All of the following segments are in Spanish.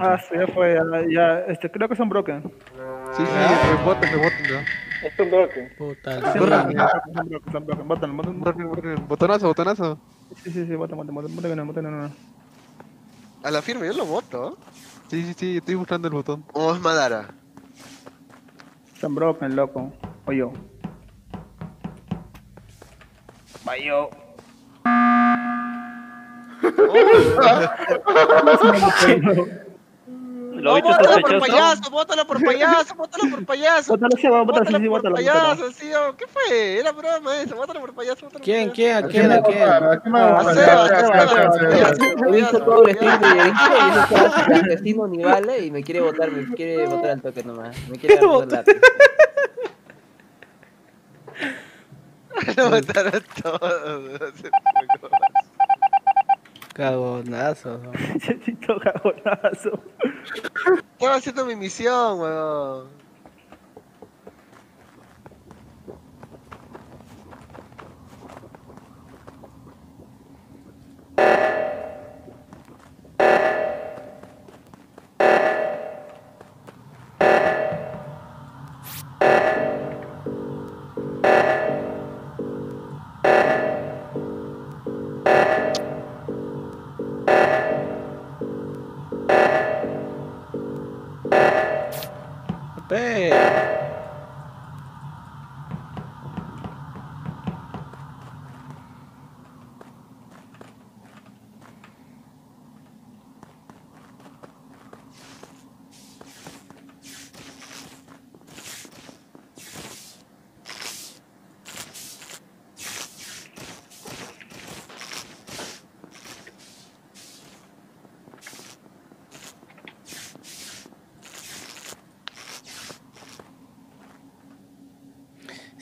Ah, sí, ya fue, ya, ya, este, creo que son broken. Sí, sí, reboten, reboten, ¿no? Es un broken. Puta, son broken, son broken. Broken, broken. Botonazo, botonazo. Sí, sí, sí, bótalo, bótalo, bótalo, bótalo, bótalo, bótalo. A la firme, yo lo voto. Sí, sí, sí, estoy buscando el botón. ¿O es Madara? Son broken, loco. O yo. Bayo. Lo No, bótalo por payaso, bótalo por payaso, bótalo por payaso. Bótalo, sí, bótalo, sí, Bótalo payaso, sí, oh, ¿qué fue? Era broma eso, bótalo por payaso. bótalo ¿Quién, payaso. quién, a ¿A quién, a quién? ¿A quién me va a votar? Seba, a Seba, He visto todo el Eric y ese chaval clandestino ni vale y me quiere votar, me quiere votar al toque nomás. Me quiere dar un lápiz. Lo mataron todos. Cagonazo. Necesito cagonazo. Estaba haciendo mi misión, weón.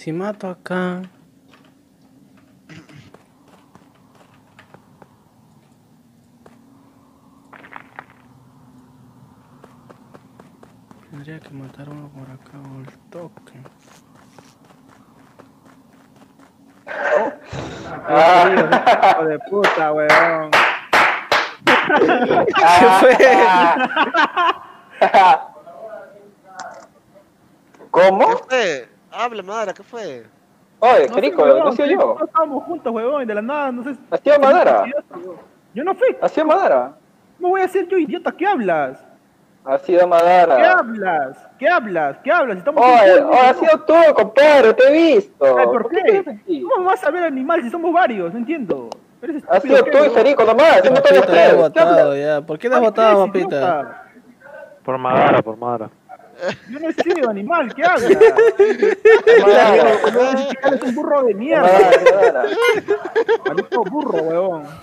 Si mato acá. Tendría que matar uno por acá o el toque. Hijo de puta, weón. ¿Qué fue? ¿Cómo? ¿Qué fue? Habla, Madara, ¿qué fue? Oye, No Perico, no soy yo. No estábamos juntos, y de la nada, no sé. ¿Ha sido Madara? Yo no fui. ¿Ha sido Madara? ¿Cómo voy a ser yo, idiota? ¿Qué hablas? Ha sido ¿Qué Madara. hablas? ¿Qué hablas? ¿Qué hablas? Estamos Oye, juntos, oye, ha sido tú, compadre, te he visto. Ay, ¿Por qué? ¿Cómo vas a ver animal si somos varios? No entiendo. Ha sido ¿qué, tú y? Federico nomás, he tres. ¿Qué votado ya. ¿Por qué no has Ay, votado, ¿qué idiota? Por Madara, por Madara. Yo no he sido animal, ¿qué chical es un burro de mierda. Maldito burro. Ah,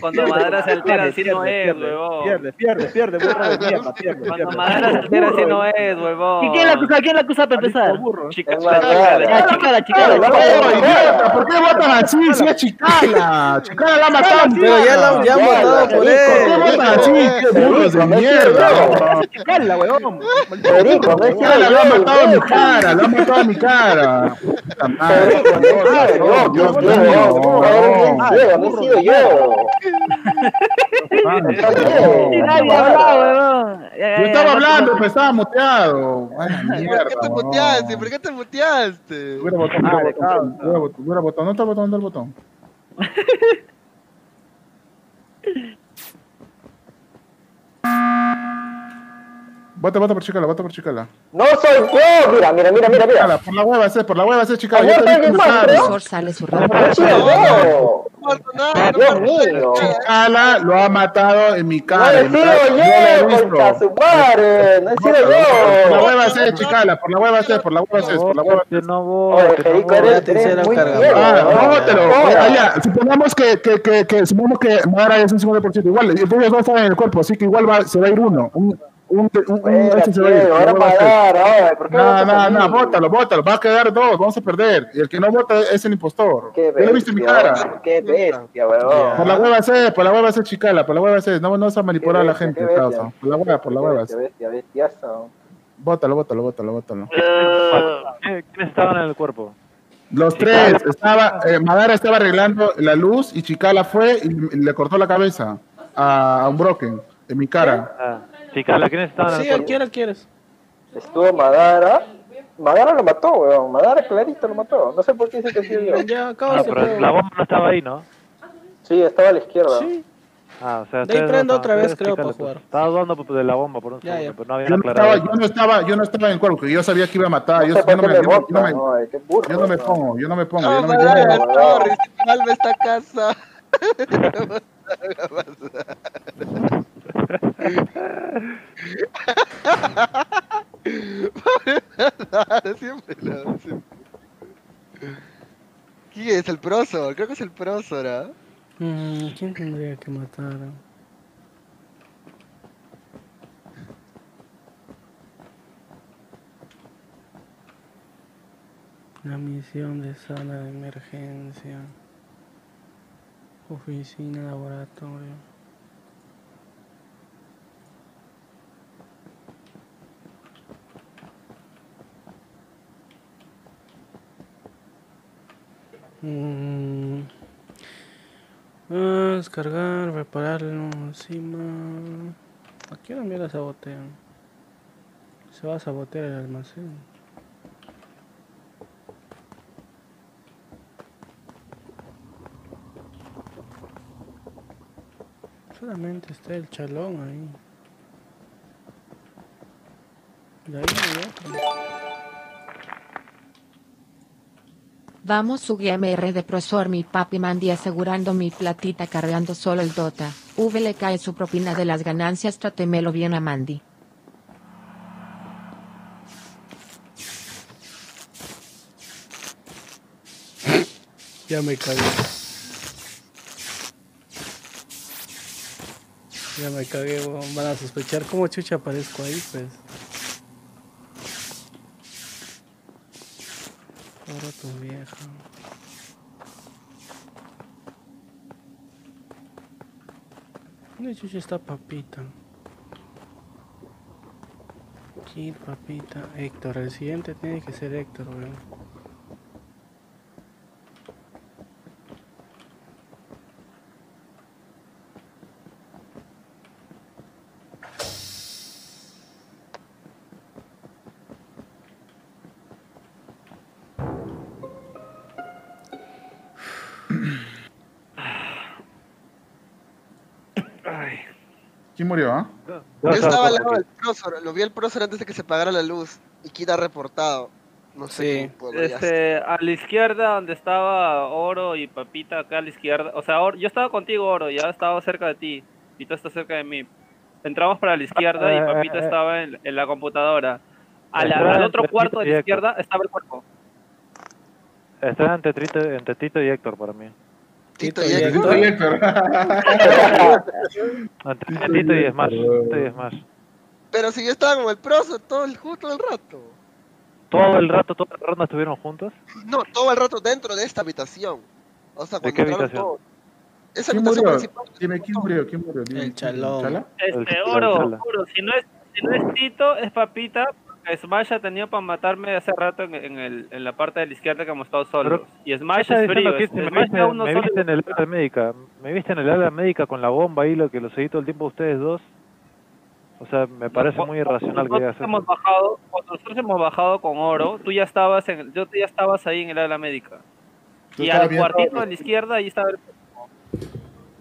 Cuando Madara se altera, así no es, huevón. Pierde, pierde, pierde, burro de mierda, pierde, Cuando. Madara se altera, así no es, huevón. ¿Y quién la acusa? ¿Quién la acusa para empezar? burro. Chica, chicala, chicala. ¡Oh, idiota! ¿Por qué votan así? Si es Chicala. Chicala la mataron. Pero ya, la, ya han votado por ¿Por qué votan así? ¡Qué burros de mierda! Chicala, weón. Maldito Federico, burro, no es weón. Chicala, lo ha matado a mi cara, lo ha matado a mi cara. Federico, no. Dios Yo, mío, yo, no. he sido yo. Yo estaba hablando, pero estaba muteado. ¿Por qué te muteaste? ¿Por qué te muteaste? Hubiera botón, hubiera botón. ¿No está el botón? ¿Dónde está el botón? Vota, vota por Chicala, vota por Chicala. No soy yo. Mira, mira, mira, mira, Chicala, mira. por la hueva, sé, por la hueva, sé, Chicala. Yo también. Profesor sale su No yo. No no Dios mío. Chicala lo ha matado en mi No cara. he en mi sido. Yo he yo, concha su madre. No he sido Por la yo. hueva, sé, Chicala, por la hueva, sé, por la hueva, sé, por la hueva. Vote, no Oye, vote, no Federico, eres, muy. Ah, ¿no? no, supongamos que, que, que, que, supongamos que Madara es un 50%. Igual, ellos dos están en el cuerpo, así que igual va, se va a ir uno. Un, un, un, un, Espera, este se va a ir. tío, la ahora hueva, sé. Madara, oye, ¿por qué No, no, no, bótalo, bótalo, va a quedar dos, vamos a perder. Y el que no vota es el impostor. Qué Yo lo he visto en mi bestia, cara. Qué bestia, weón. Por la hueva C, por la hueva C, chicala, por la hueva C. No, no vas a manipular a la gente, qué bestia. causa. Por la hueva, por la hueva. bestia, bestia, bestiazo. Bótalo, bótalo, bótalo, bótalo. ¿Quién- ¿Quiénes estaban en el cuerpo? Los tres, estaba, eh, Madara estaba arreglando la luz y Chicala fue y le cortó la cabeza. a, a un broken en mi cara. Ah, Chicala, ¿quiénes estaban en Sí, quién quieres? Estuvo Madara. Madara lo mató, weón. Madara clarito lo mató. No sé por qué dice que sí yo. Ya, Ah, acabas pero la bomba no estaba ahí, ¿no? Sí, estaba a la izquierda. Sí. Ah, o sea, De ahí prendo otra vez, creo, para jugar. Estaba dudando de la bomba por un Ya, segundo, ya. pero no había Yo no, estaba, yo, no estaba, yo no estaba en cuerpo, porque yo sabía que iba a matar. No Yo, yo no me, yo, no- no me, no, ay, burro. yo no me no. pongo, yo no me pongo. No, yo no me pongo. no, esta casa. Siempre lo. ¿Quién es el Prosor? Creo que es el Prosor, ¿ah? Mm, ¿Quién tendría que matar? La misión de sala de emergencia. Oficina, laboratorio. Descargar, repararlo encima. ¿A qué hora mierda sabotean? Se va a sabotear el almacén. Solamente está el chalón ahí. De ahí. Vamos su GMR de profesor mi papi mandi asegurando mi platita cargando solo el Dota. V le cae su propina de las ganancias tratemelo bien a Mandy. Ya me cagué. Ya me cagué. Van a sospechar cómo chucha aparezco ahí, pues. Ahora tu vieja. ¿Dónde chucha está papita? Kid, papita. Héctor, el siguiente tiene que ser Héctor, weón. ¿Quién murió, ah? Yo estaba al lado del Prosor, lo vi al Prosor antes de que se apagara la luz y queda reportado. No sé Sí. Este, a la izquierda donde estaba Oro y Papita, acá a la izquierda. O sea, Oro- yo estaba contigo, Oro, ya estaba cerca de ti. Y tú estás cerca de mí. Entramos para la izquierda y Papita estaba en, en la computadora. A la- Estaba al otro cuarto de la izquierda estaba el cuerpo. Está entre Tito, entre Tito y Héctor para mí. Tito Tito y y Héctor. Héctor. Entre Tito y Smash. Tito y Smash. Pero si yo estaba con el Prosor todo el, todo el rato. Todo el rato, toda la ronda estuvieron juntos. No, todo el rato dentro de esta habitación. O sea, ¿De cuando qué habitación? Esa ¿Quién habitación murió? principal. Dime, ¿quién murió? ¿Quién murió? Dime, El chalón. ¿Chala? Este, El- Oro, Oro, si no es, si no es Tito, es Papita. Smash ha tenido para matarme hace rato en, en el, en la parte de la izquierda que hemos estado solos. Pero- y Smash es frío. que me Smash viste, aún no me solo- viste en el área médica. Me viste en el área médica con la bomba ahí, lo que lo seguí todo el tiempo ustedes dos. O sea, me parece muy irracional que digas hemos eso. bajado, cuando nosotros hemos bajado con oro, tú ya estabas en, yo tú ya estabas ahí en el ala médica. Y al cuartito de la izquierda ahí estaba el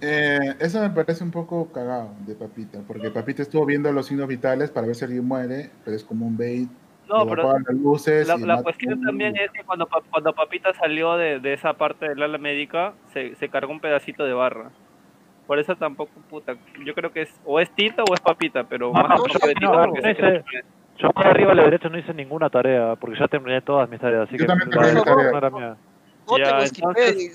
Eh, eso me parece un poco cagado de Papita, porque Papita estuvo viendo los signos vitales para ver si alguien muere, pero es como un bait. No, pero apagan las luces la, cuestión también es que cuando, cuando Papita salió de, de esa parte del ala médica, se, se cargó un pedacito de barra. Por eso tampoco, puta, yo creo que es o es Tito o es Papita, pero No, más no, no, Tito no, porque Yo por arriba a la derecha no hice ninguna tarea, porque ya terminé todas mis tareas, así Yo que también la tarea. no era mía. No Ya, te lo esquipé.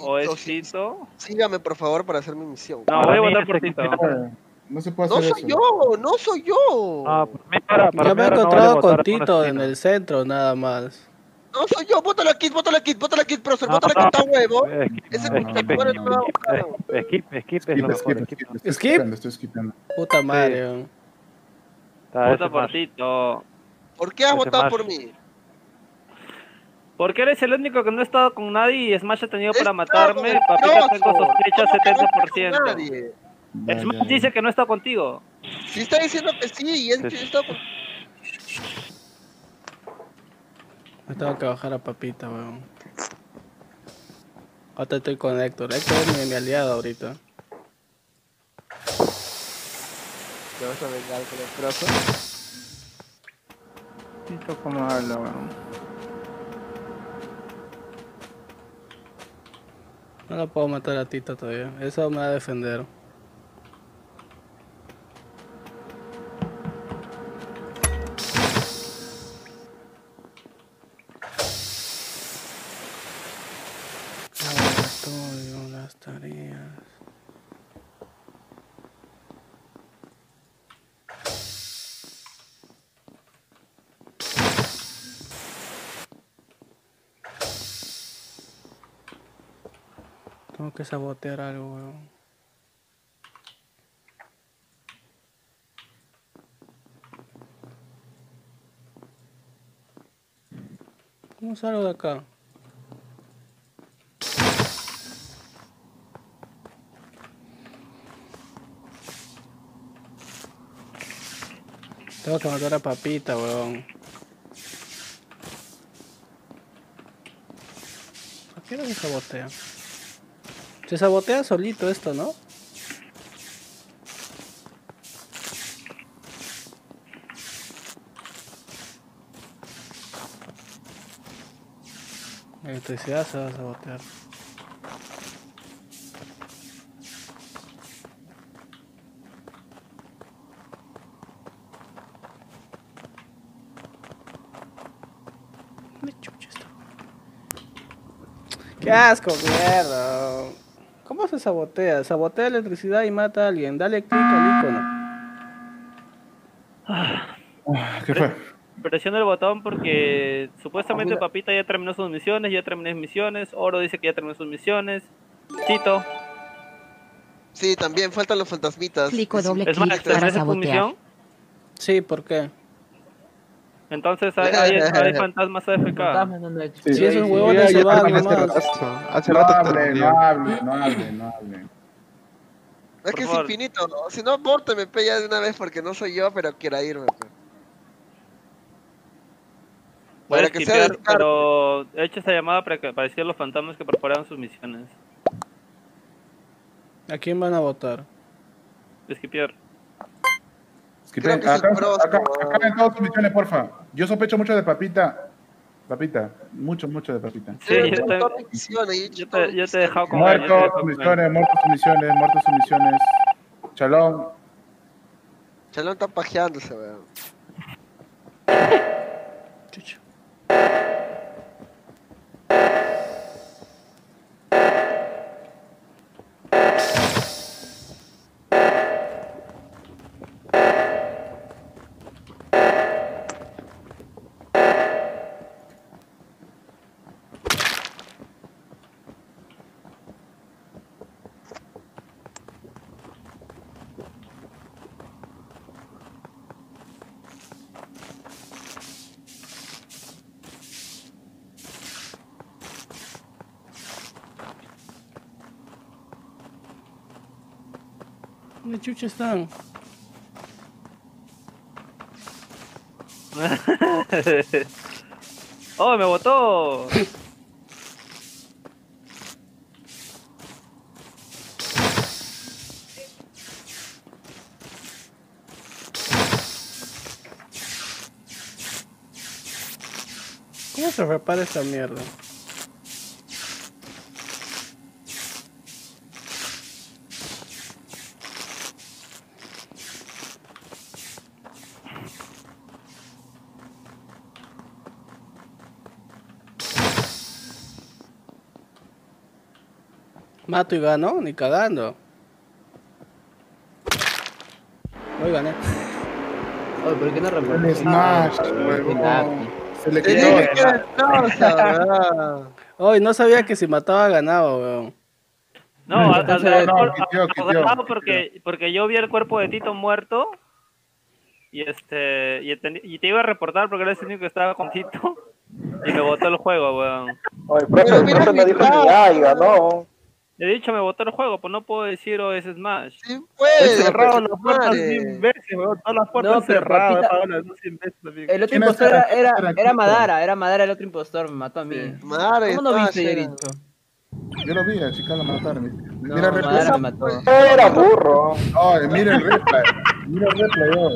O es Tito. Sígame, por favor, para hacer mi misión. No, voy a votar por Tito. Eh, No se puede No hacer soy eso. yo, no soy yo. Ah, para mí ahora- para Yo mí me he ahora no encontrado con votar Tito en el centro, nada más. No soy yo, bótala aquí, bótala aquí, bótala aquí, profesor, No, bótala no. aquí, está huevo. Skip, Ese no, no, no, no, no va a buscar. Skip, skip, skip es Skip, lo mejor. skip, skip. skip, estoy ¿Skip? skipeando, estoy skipeando. Puta madre. weón. Está, ese Vota por. Tito. ¿Por qué has Ese votado más. por mí? Porque eres el único que no ha estado con nadie y Smash ha tenido para matarme. Papita tengo sospecha ¿Cómo que no he estado con 70%. nadie? Es más, dice que no está contigo. Sí está diciendo que sí, y es que estaba con... Me tengo que bajar a papita, weón. Ahorita estoy con Héctor. Héctor es mi, mi aliado ahorita. Te vas a vengar con el. Tito, ¿cómo habla, weón? No la puedo matar a Tito todavía. Eso me va a defender. Que sabotear algo, weón. ¿Cómo salgo de acá? Tengo que matar a Papita, weón. ¿Por qué no se sabotea? Se sabotea solito esto, ¿no? La electricidad se va a sabotear. ¿Dónde chucha está? ¡Qué asco, mierda! ¿Cómo se sabotea? Sabotea electricidad y mata a alguien. Dale clic al icono. ¿Qué fue? Presiona el botón porque supuestamente Papita ya terminó sus misiones, ya terminé mis misiones, Oro dice que ya terminó sus misiones, Tito. Sí, también faltan los fantasmitas. Clico doble clic ¿terminaste para sabotear. misión? Sí, ¿por qué? Entonces hay, hay, hay fantasmas AFK. No, no. Si esos huevones se van terminaste nomás. rato. Hace No rato hable, terminó. no hable, no hable, no hable. Es que es infinito, ¿no? Si no, abórteme, pe, ya de una vez porque no soy yo, pero quiero irme. pe. Puedes que sea skipear, descarte. pero he hecho esta llamada para que para decir a los fantasmas que perforaron sus misiones. ¿A quién van a votar? Skipear. Creo que acá, acá, weón. acá en todas sus misiones, porfa. Yo sospecho mucho de Papita. Papita, mucho, mucho de Papita. Sí, Yo he yo te, todas mis misiones, yo te, yo te he dejado he Muertos misiones, muertos sus misiones, muertos sus misiones. Chalón. Chalón está pajeándose, weón. Chucha. ¿Dónde chucha están? ¡Oh, me votó! ¿Cómo se repara esta mierda? Mato y gano, ni cagando. Hoy gané. Oye, ¿por qué no El reportas? Smash. Se le que era weón. Hoy no sabía que si mataba ganaba, weón. No, a- a- Entonces, a- no, a- quitió, a- quitió, ganado quitió. porque, porque yo vi el cuerpo de Tito muerto y este y te, y te iba a reportar porque eres el único que estaba con Tito y me botó el juego, weón. Oye, profe, Pero el profe no mi dijo ni cara. ay, ganó. He dicho, me botó el juego, pues no puedo decir o es Smash. Sí, He pues. cerrado las puertas. 100 veces, weón. Todas las puertas No, cerradas. 100 veces, amigo. El otro ¿Quién es impostor era, era, ¿Quién era? Madara, era Madara el otro impostor, me mató a mí. Madre, ¿Cómo no viste. Yerito? Yo lo vi, a chica la mataron. No, Mira el replay. Madara me mató. Era burro. Ay, mira el replay. Mira el replay, oh.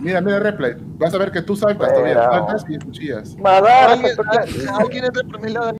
Mira, mira el replay. Vas a ver que tú saltas todavía. Saltas y cuchillas. Madara, Alguien, alguien entre por mi lado